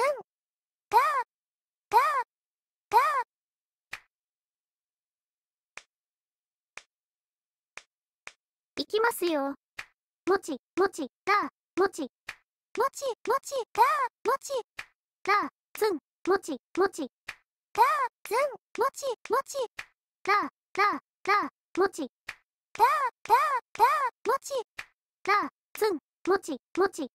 ずんだだだいきますよ。もち、もち、だ、もち、もちもちだもち。だ、つん、もち、もち、だずんもちもち。だ、だ、だ、もち、だだだもち。だ、つん、もち、もち、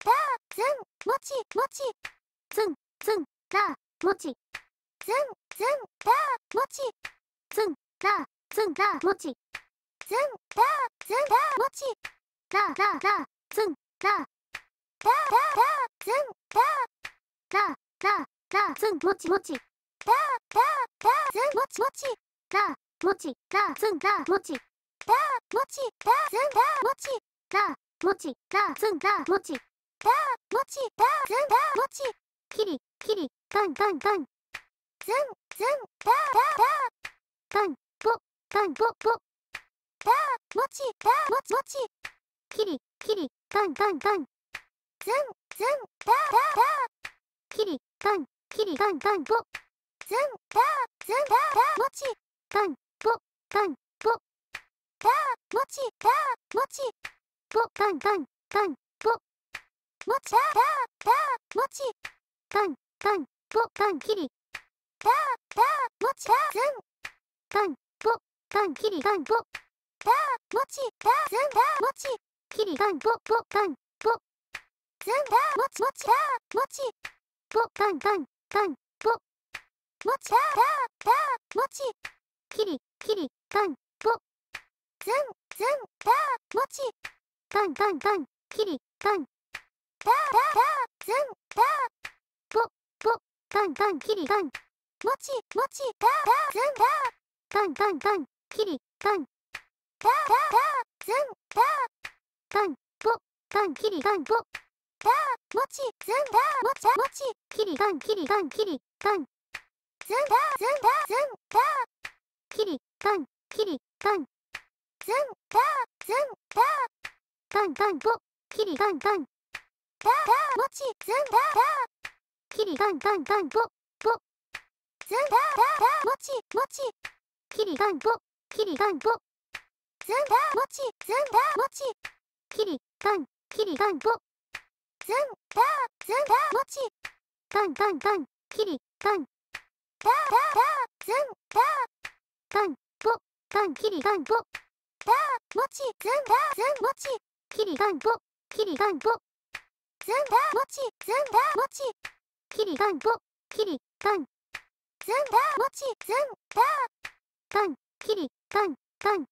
だずんもちもち。つん、つん、だ、もち、ずんずんだもち。つん、だ、つん、だ、もち、ずんだずんだもち。だ、だ、だ、つん、だ、だだだずんだだ、だ、だ、つん、もち、もち、だだだずんもちもち。だ、もち、だ、つん、だ、もち、だもちだずんだもち。だ、もち、だ、つん、だ、もち、だもちだずんだもち。きり、きり、がん、がん、がん、ずんずんだだがん、ぼ、がん、ぼ、ぼ、だもちだもちもちきり、きり、がん、がん、がん、ずんずんだだきり、がん、きり、がん、がん、ぼ、だずんだずんだだもちがん、ぼ、がん、ぼ、だもちだもちぼ、がん、がん、がん、ぼ、もちだだだもちがん、がん、ぼ、がん、きり、だだもちだずんがん、ぼ、がん、きり、がん、ぼ、だもちだずんだもちきり、がん、ぼ、ぼ、がん、ぼ、ずんだもちもちだもち。ぼ、がん、がん、がん、ぼ、もちだだだもち。きり、きり、がん、ぼ、ずんずんだもち。がん、がん、がん、きり、がん、だだだずんだぼ、ぼ、がん、がん、きり、がん、もちもちだだずんだがん、がん、がん、きり、がん、だだだずんだがん、ぼ、がん、きり、がん、ぼ、だもちずんだもちもちきり、がん、きり、がん、きり、がん、ずんだずんだずんだきり、がん、きり、がん、ずんだずんだがん、がん、ぼ、きり、がん、がん、だだもちずんだだきり、がん、がん、がん、ぼ、ずんだだだもちもち。きり、がん、ぼ、きり、がん、ぼ、ずんだもち。ずんだもち。きり、がん、きり、がん、ぼ、ずんだずんだもち。がん、がん、がん、きり、がん、だだだずんだがん、ぼ、がん、きり、がん、ぼ、だもち。ずんだずんもち。きり、がん、ぼ、きり、がん、ぼ、ずんだもち。ずんだもち。きり、がん、ぼ、きり、がん、ずんだもちずんだがん、きり、がん、がん、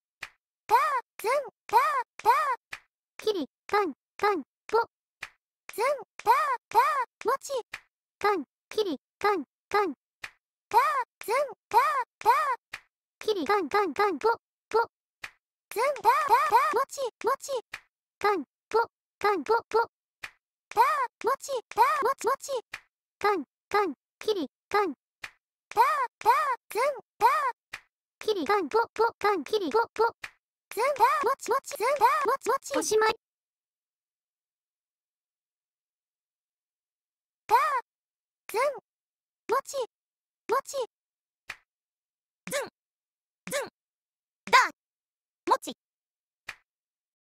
だずんだだきり、がん、がん、ぼ、ずんだだもち。がん、きり、がん、がん、だずんだだきり、がん、がん、がん、ぼ、ずんだだだもち。もち。がん、ぼ、がん、ぼ、ぼ、だもち。だもち。もち。かん、かん、きり、かん、だだずんだ。きり、がん、ぼ、ぼ、かん、きり、ぼ、ぼ、ずんだもちもちずんだもちもち。おしまい。ずんもちもち。